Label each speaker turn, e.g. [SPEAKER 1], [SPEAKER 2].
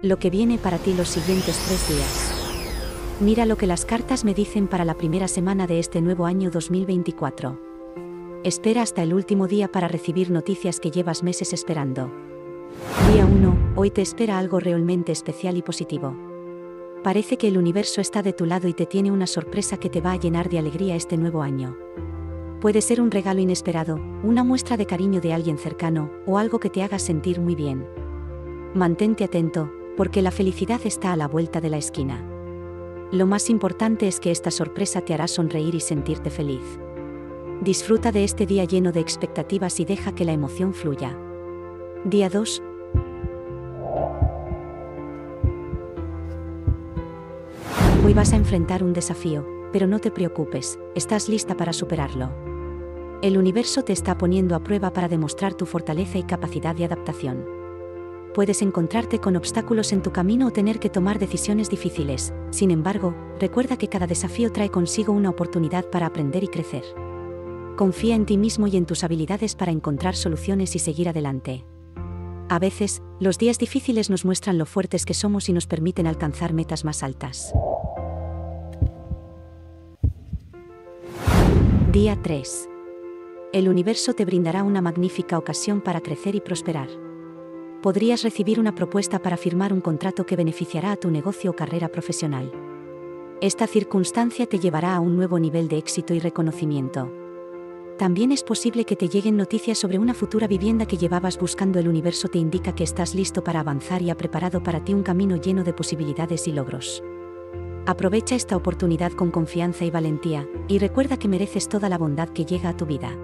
[SPEAKER 1] Lo que viene para ti los siguientes tres días. Mira lo que las cartas me dicen para la primera semana de este nuevo año 2024. Espera hasta el último día para recibir noticias que llevas meses esperando. Día 1. Hoy te espera algo realmente especial y positivo. Parece que el universo está de tu lado y te tiene una sorpresa que te va a llenar de alegría este nuevo año. Puede ser un regalo inesperado, una muestra de cariño de alguien cercano, o algo que te haga sentir muy bien. Mantente atento, porque la felicidad está a la vuelta de la esquina. Lo más importante es que esta sorpresa te hará sonreír y sentirte feliz. Disfruta de este día lleno de expectativas y deja que la emoción fluya. Día 2. Hoy vas a enfrentar un desafío, pero no te preocupes, estás lista para superarlo. El universo te está poniendo a prueba para demostrar tu fortaleza y capacidad de adaptación puedes encontrarte con obstáculos en tu camino o tener que tomar decisiones difíciles. Sin embargo, recuerda que cada desafío trae consigo una oportunidad para aprender y crecer. Confía en ti mismo y en tus habilidades para encontrar soluciones y seguir adelante. A veces, los días difíciles nos muestran lo fuertes que somos y nos permiten alcanzar metas más altas. Día 3. El universo te brindará una magnífica ocasión para crecer y prosperar podrías recibir una propuesta para firmar un contrato que beneficiará a tu negocio o carrera profesional. Esta circunstancia te llevará a un nuevo nivel de éxito y reconocimiento. También es posible que te lleguen noticias sobre una futura vivienda que llevabas buscando. El universo te indica que estás listo para avanzar y ha preparado para ti un camino lleno de posibilidades y logros. Aprovecha esta oportunidad con confianza y valentía, y recuerda que mereces toda la bondad que llega a tu vida.